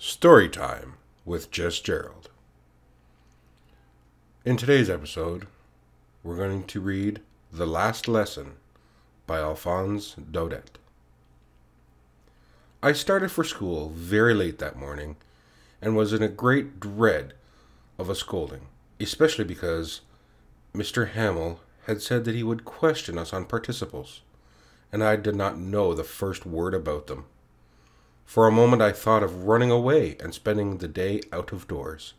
Story Time with Just Gerald. In today's episode, we're going to read The Last Lesson by Alphonse Daudet. I started for school very late that morning and was in a great dread of a scolding, especially because Mr. Hamel had said that he would question us on participles, and I did not know the first word about them. For a moment I thought of running away and spending the day out of doors.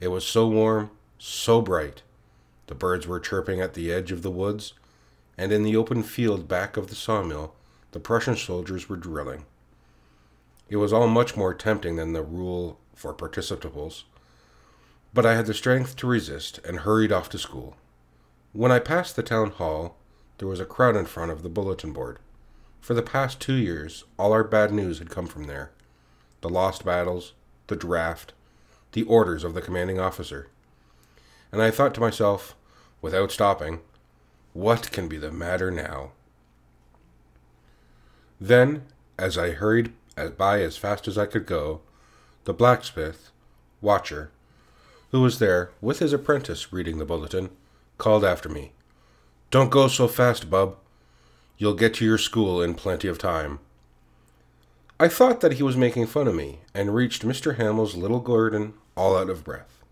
It was so warm, so bright. The birds were chirping at the edge of the woods, and in the open field back of the sawmill, the Prussian soldiers were drilling. It was all much more tempting than the rule for participles, but I had the strength to resist and hurried off to school. When I passed the town hall, there was a crowd in front of the bulletin board. For the past two years, all our bad news had come from there the lost battles, the draft, the orders of the commanding officer. And I thought to myself, without stopping, what can be the matter now? Then, as I hurried by as fast as I could go, the blacksmith, Wachter, who was there with his apprentice reading the bulletin, called after me, Don't go so fast, bub. You'll get to your school in plenty of time. I thought that he was making fun of me, and reached Mr. Hamel's little garden all out of breath.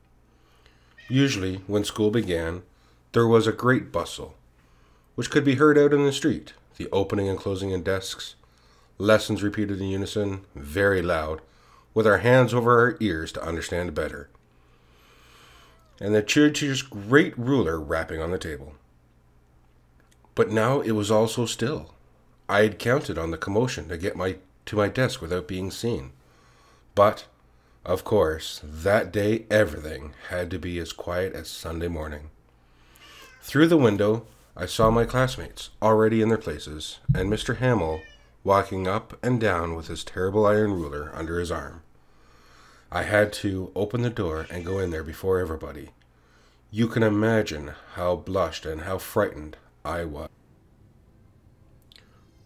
Usually, when school began, there was a great bustle, which could be heard out in the street, the opening and closing of desks, lessons repeated in unison, very loud, with our hands over our ears to understand better, and the teacher's great ruler rapping on the table. But now it was all so still. I had counted on the commotion to get my to my desk without being seen. But, of course, that day everything had to be as quiet as Sunday morning. Through the window, I saw my classmates already in their places, and Mr. Hamel walking up and down with his terrible iron ruler under his arm. I had to open the door and go in there before everybody. You can imagine how blushed and how frightened I was.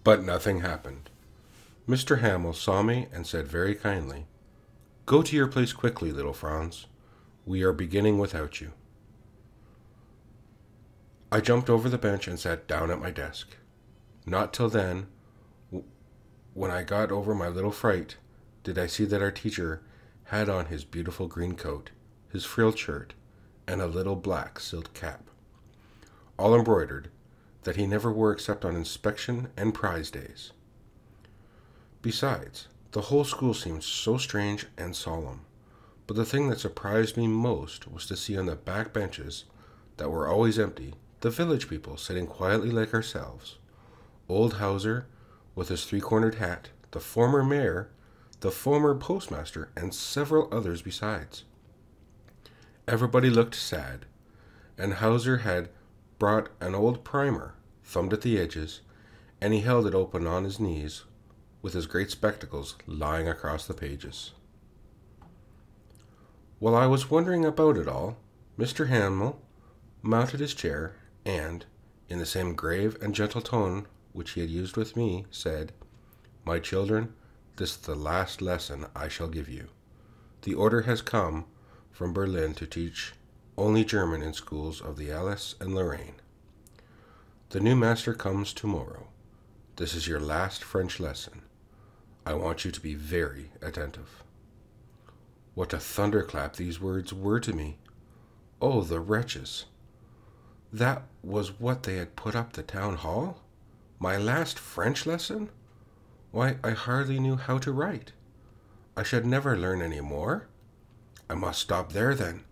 But nothing happened. Mr. Hamel saw me and said very kindly, Go to your place quickly, little Franz. We are beginning without you. I jumped over the bench and sat down at my desk. Not till then, when I got over my little fright, did I see that our teacher had on his beautiful green coat, his frilled shirt, and a little black silk cap, all embroidered that he never wore except on inspection and prize days. Besides, the whole school seemed so strange and solemn. But the thing that surprised me most was to see on the back benches, that were always empty, the village people sitting quietly like ourselves. Old Hauser, with his three cornered hat, the former mayor, the former postmaster, and several others besides. Everybody looked sad, and Hauser had brought an old primer, thumbed at the edges, and he held it open on his knees, with his great spectacles lying across the pages. While I was wondering about it all, Mr. Hamel mounted his chair and, in the same grave and gentle tone which he had used with me, said, My children, this is the last lesson I shall give you. The order has come from Berlin to teach only German in schools of the Alsace and Lorraine. The new master comes tomorrow. This is your last French lesson. I want you to be very attentive. What a thunderclap these words were to me. Oh, the wretches! That was what they had put up the town hall? My last French lesson? Why, I hardly knew how to write. I should never learn any more. I must stop there then.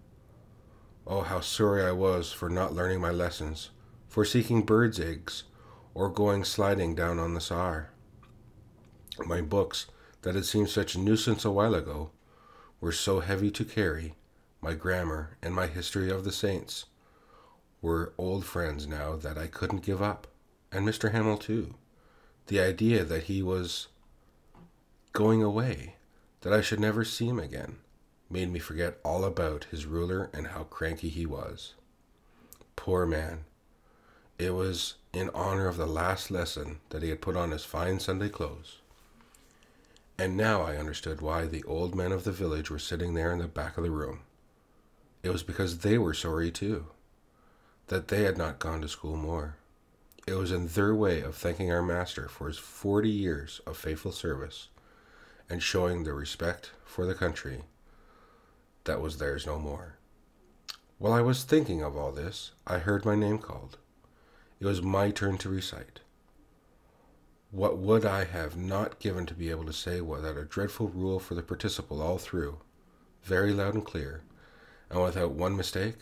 Oh, how sorry I was for not learning my lessons, for seeking birds' eggs, or going sliding down on the Saar. My books, that had seemed such a nuisance a while ago, were so heavy to carry. My grammar and my history of the saints were old friends now that I couldn't give up, and Mr. Hamel too. The idea that he was going away, that I should never see him again, made me forget all about his ruler and how cranky he was. Poor man. It was in honor of the last lesson that he had put on his fine Sunday clothes. And now I understood why the old men of the village were sitting there in the back of the room. It was because they were sorry too, that they had not gone to school more. It was in their way of thanking our Master for his forty years of faithful service and showing their respect for the country that was theirs no more. While I was thinking of all this, I heard my name called. It was my turn to recite. What would I have not given to be able to say without a dreadful rule for the participle all through, very loud and clear, and without one mistake?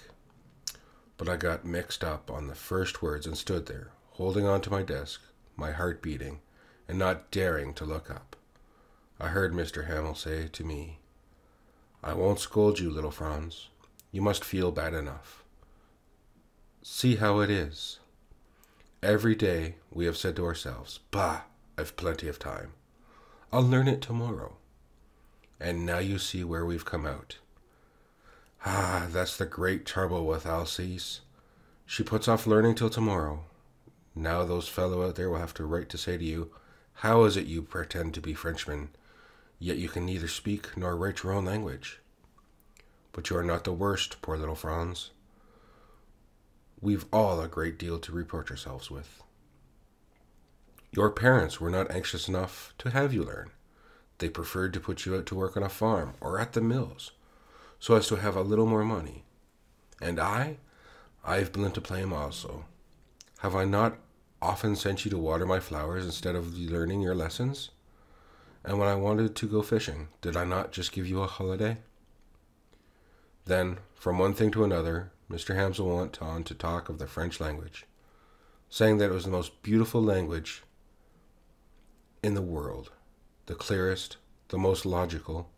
But I got mixed up on the first words and stood there, holding on to my desk, my heart beating, and not daring to look up. I heard Mr. Hamel say to me, I won't scold you, little Franz. You must feel bad enough. See how it is. Every day we have said to ourselves, Bah, I've plenty of time. I'll learn it tomorrow. And now you see where we've come out. Ah, that's the great trouble with Alsace. She puts off learning till tomorrow. Now those fellow out there will have to write to say to you, How is it you pretend to be Frenchmen, yet you can neither speak nor write your own language? But you are not the worst, poor little Franz. We've all a great deal to reproach ourselves with. Your parents were not anxious enough to have you learn. They preferred to put you out to work on a farm or at the mills, so as to have a little more money. And I, I've been to play 'em also. Have I not often sent you to water my flowers instead of learning your lessons? And when I wanted to go fishing, did I not just give you a holiday? Then, from one thing to another, Mr. Hamel went on to talk of the French language, saying that it was the most beautiful language in the world, the clearest, the most logical,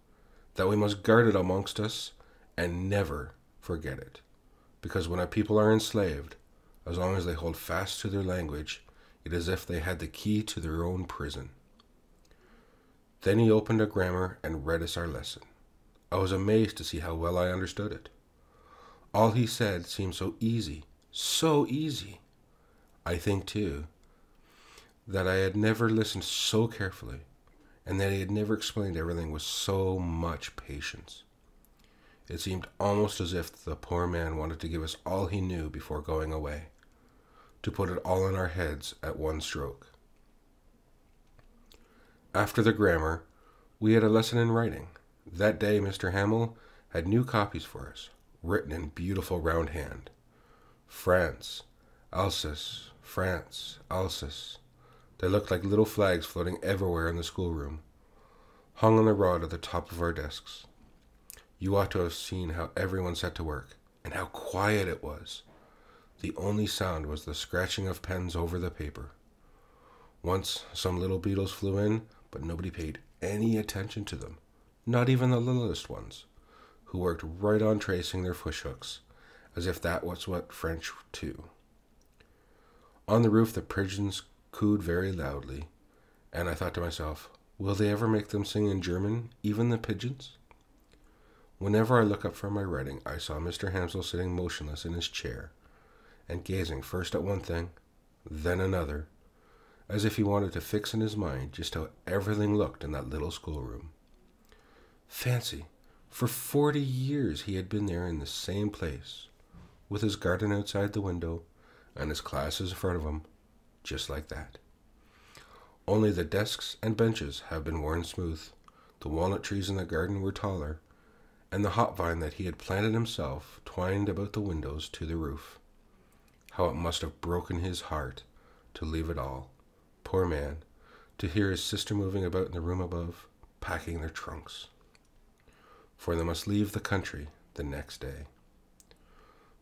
that we must guard it amongst us and never forget it. Because when a people are enslaved, as long as they hold fast to their language, it is as if they had the key to their own prison. Then he opened a grammar and read us our lesson. I was amazed to see how well I understood it. All he said seemed so easy, so easy. I think, too, that I had never listened so carefully, and that he had never explained everything with so much patience. It seemed almost as if the poor man wanted to give us all he knew before going away, to put it all in our heads at one stroke. After the grammar, we had a lesson in writing. That day, Mr. Hamel had new copies for us, written in beautiful round hand. France, Alsace, France, Alsace. They looked like little flags floating everywhere in the schoolroom, hung on the rod at the top of our desks. You ought to have seen how everyone set to work, and how quiet it was. The only sound was the scratching of pens over the paper. Once some little beetles flew in, but nobody paid any attention to them, not even the littlest ones who worked right on tracing their fishhooks, as if that was what French too. On the roof the pigeons cooed very loudly, and I thought to myself, will they ever make them sing in German, even the pigeons? Whenever I look up from my writing, I saw Mr. Hamel sitting motionless in his chair, and gazing first at one thing, then another, as if he wanted to fix in his mind just how everything looked in that little schoolroom. Fancy, for forty years he had been there in the same place, with his garden outside the window and his classes in front of him, just like that. Only the desks and benches have been worn smooth, the walnut trees in the garden were taller, and the hop vine that he had planted himself twined about the windows to the roof. How it must have broken his heart to leave it all, poor man, to hear his sister moving about in the room above, packing their trunks for they must leave the country the next day.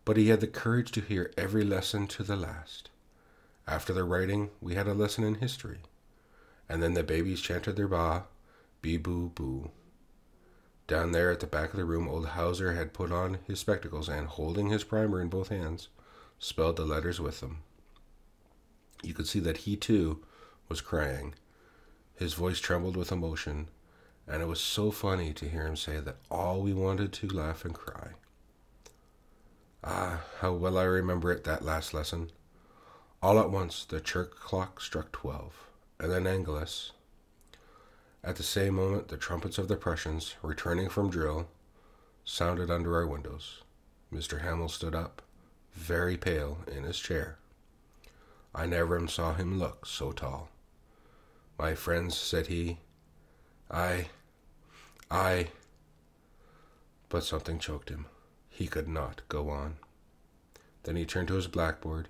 But he had the courage to hear every lesson to the last. After the writing, we had a lesson in history, and then the babies chanted their ba, bee boo boo. Down there at the back of the room, old Hauser had put on his spectacles and, holding his primer in both hands, spelled the letters with them. You could see that he, too, was crying. His voice trembled with emotion, and it was so funny to hear him say that all we wanted to laugh and cry. Ah, how well I remember it, that last lesson. All at once the church clock struck twelve, and then Angelus. At the same moment, the trumpets of the Prussians, returning from drill, sounded under our windows. Mr. Hamel stood up, very pale, in his chair. I never saw him look so tall. My friends, said he, I, I. But something choked him. He could not go on. Then he turned to his blackboard,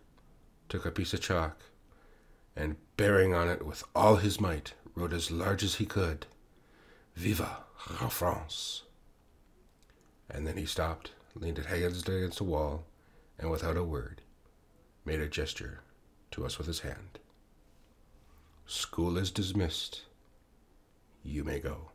took a piece of chalk, and bearing on it with all his might, wrote as large as he could, Viva la France! And then he stopped, leaned his head against the wall, and without a word, made a gesture to us with his hand. School is dismissed. You may go.